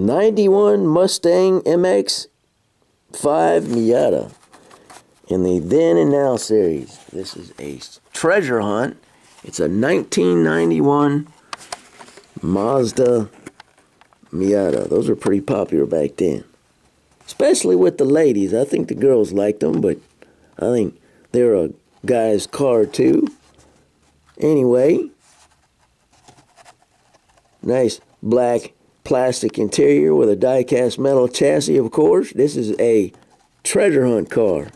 91 Mazda MX 5 Miata in the then and now series. This is a treasure hunt. It's a 1991 Mazda Miata. Those were pretty popular back then. Especially with the ladies. I think the girls liked them, but I think they're a guy's car too. Anyway, nice black plastic interior with a die-cast metal chassis, of course. This is a treasure hunt car.